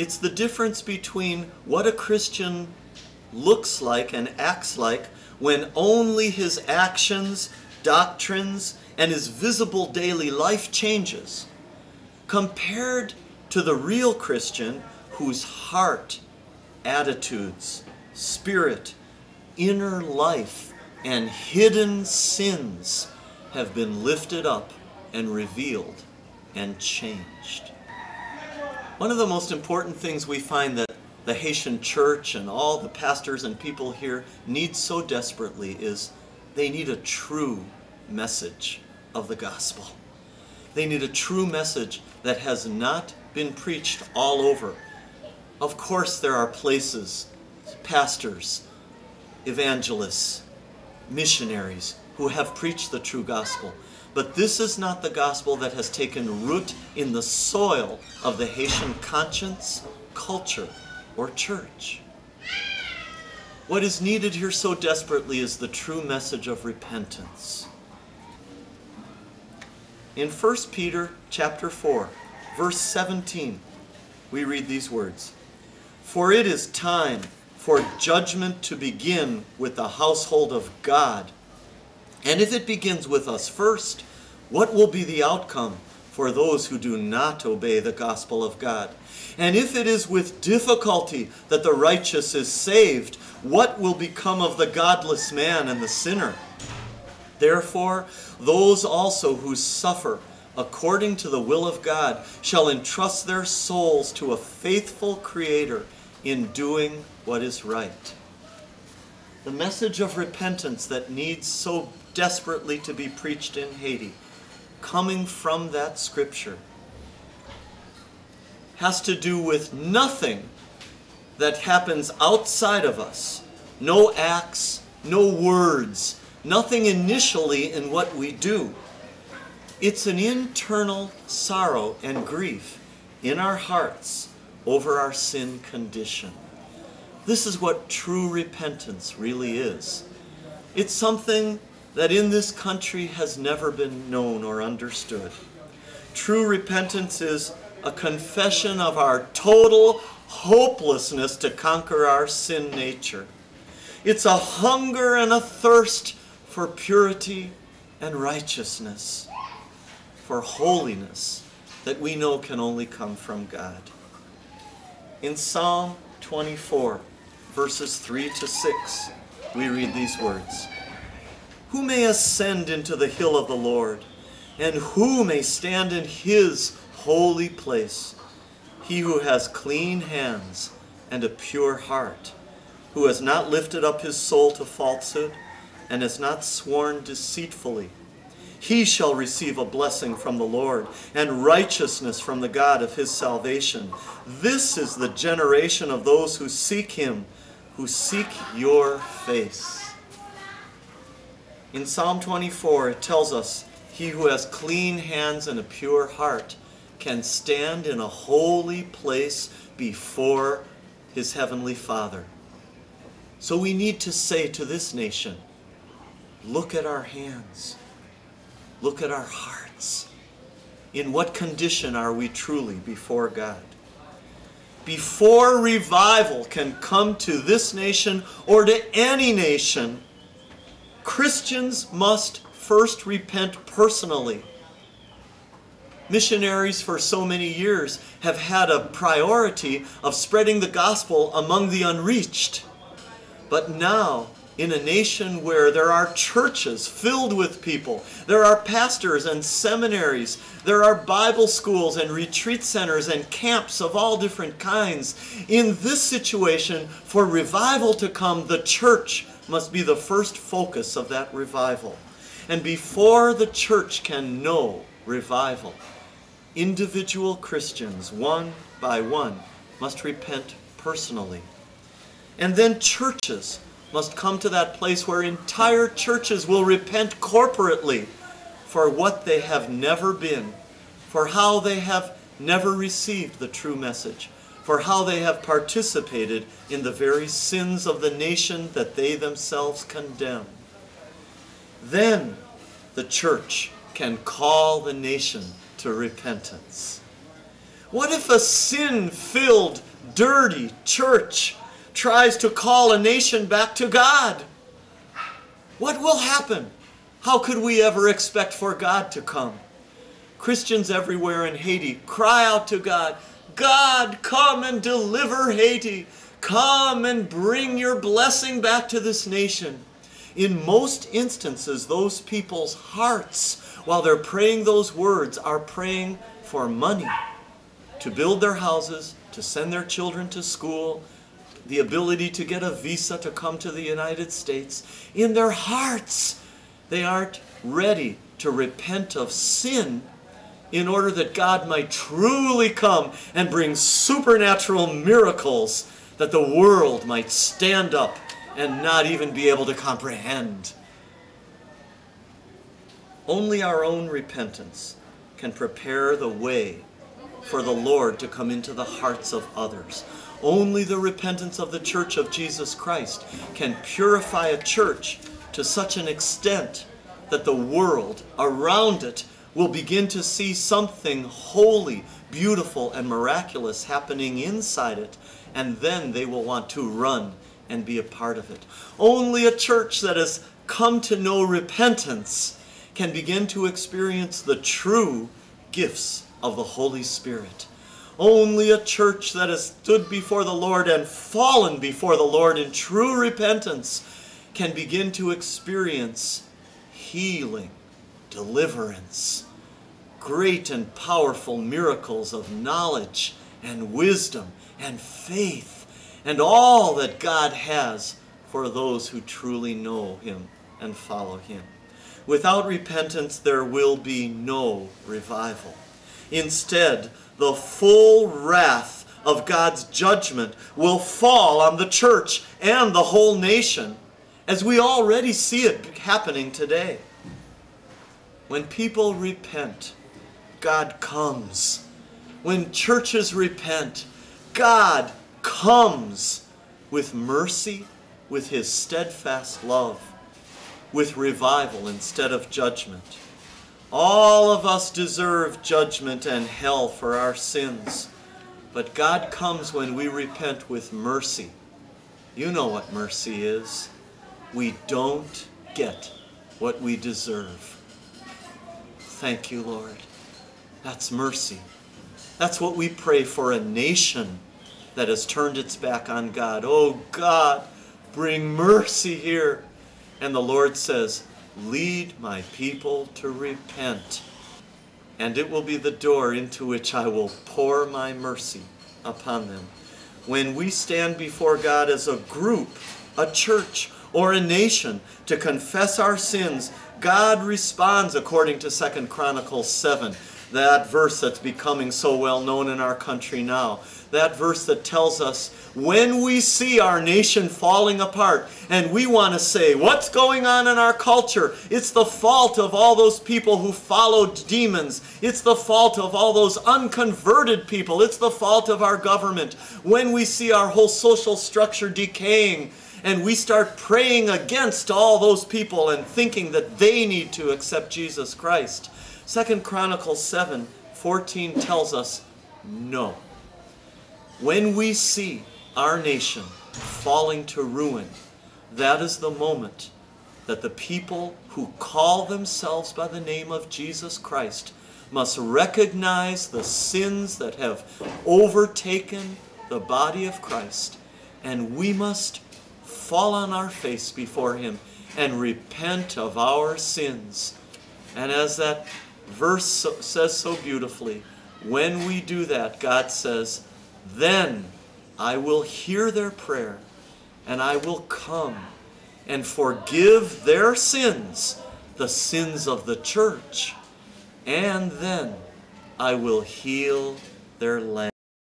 It's the difference between what a Christian looks like and acts like when only his actions, doctrines, and his visible daily life changes, compared to the real Christian whose heart, attitudes, spirit, inner life, and hidden sins have been lifted up and revealed and changed. One of the most important things we find that the Haitian church and all the pastors and people here need so desperately is they need a true message of the gospel. They need a true message that has not been preached all over. Of course, there are places, pastors, evangelists, missionaries who have preached the true gospel. But this is not the gospel that has taken root in the soil of the Haitian conscience, culture, or church. What is needed here so desperately is the true message of repentance. In 1 Peter chapter 4, verse 17, we read these words For it is time for judgment to begin with the household of God. And if it begins with us first, what will be the outcome for those who do not obey the gospel of God? And if it is with difficulty that the righteous is saved, what will become of the godless man and the sinner? Therefore, those also who suffer according to the will of God shall entrust their souls to a faithful Creator in doing what is right. The message of repentance that needs so desperately to be preached in Haiti, coming from that scripture, has to do with nothing that happens outside of us. No acts, no words, nothing initially in what we do. It's an internal sorrow and grief in our hearts over our sin condition. This is what true repentance really is. It's something that in this country has never been known or understood. True repentance is a confession of our total hopelessness to conquer our sin nature. It's a hunger and a thirst for purity and righteousness, for holiness that we know can only come from God. In Psalm 24, verses 3 to 6, we read these words Who may ascend into the hill of the Lord, and who may stand in his holy place? He who has clean hands and a pure heart, who has not lifted up his soul to falsehood and has not sworn deceitfully. He shall receive a blessing from the Lord and righteousness from the God of his salvation. This is the generation of those who seek him, who seek your face. In Psalm 24, it tells us, He who has clean hands and a pure heart can stand in a holy place before his heavenly Father. So we need to say to this nation, Look at our hands. Look at our hearts. In what condition are we truly before God? Before revival can come to this nation or to any nation, Christians must first repent personally. Missionaries for so many years have had a priority of spreading the gospel among the unreached. But now, in a nation where there are churches filled with people, there are pastors and seminaries, there are Bible schools and retreat centers and camps of all different kinds. In this situation, for revival to come, the church must be the first focus of that revival. And before the church can know revival, individual Christians, one by one, must repent personally. And then churches must come to that place where entire churches will repent corporately for what they have never been, for how they have never received the true message, for how they have participated in the very sins of the nation that they themselves condemn. Then the church can call the nation to repentance. What if a sin filled dirty church tries to call a nation back to God, what will happen? How could we ever expect for God to come? Christians everywhere in Haiti cry out to God, God, come and deliver Haiti. Come and bring your blessing back to this nation. In most instances, those people's hearts, while they're praying those words, are praying for money to build their houses, to send their children to school, the ability to get a visa to come to the United States. In their hearts, they aren't ready to repent of sin in order that God might truly come and bring supernatural miracles that the world might stand up and not even be able to comprehend. Only our own repentance can prepare the way for the Lord to come into the hearts of others. Only the repentance of the church of Jesus Christ can purify a church to such an extent that the world around it will begin to see something holy, beautiful, and miraculous happening inside it, and then they will want to run and be a part of it. Only a church that has come to know repentance can begin to experience the true gifts of the Holy Spirit. Only a church that has stood before the Lord and fallen before the Lord in true repentance can begin to experience healing, deliverance, great and powerful miracles of knowledge and wisdom and faith and all that God has for those who truly know Him and follow Him. Without repentance, there will be no revival. Instead, the full wrath of God's judgment will fall on the church and the whole nation, as we already see it happening today. When people repent, God comes. When churches repent, God comes with mercy, with his steadfast love, with revival instead of judgment. All of us deserve judgment and hell for our sins, but God comes when we repent with mercy. You know what mercy is. We don't get what we deserve. Thank you, Lord. That's mercy. That's what we pray for a nation that has turned its back on God. Oh God, bring mercy here. And the Lord says, Lead my people to repent, and it will be the door into which I will pour my mercy upon them. When we stand before God as a group, a church, or a nation to confess our sins, God responds according to Second Chronicles 7 that verse that's becoming so well known in our country now. That verse that tells us when we see our nation falling apart and we want to say, What's going on in our culture? It's the fault of all those people who followed demons. It's the fault of all those unconverted people. It's the fault of our government. When we see our whole social structure decaying, and we start praying against all those people and thinking that they need to accept Jesus Christ. Second Chronicles 7 14 tells us no. When we see our nation falling to ruin, that is the moment that the people who call themselves by the name of Jesus Christ must recognize the sins that have overtaken the body of Christ, and we must fall on our face before Him and repent of our sins. And as that verse says so beautifully, when we do that, God says, then I will hear their prayer and I will come and forgive their sins, the sins of the church, and then I will heal their land.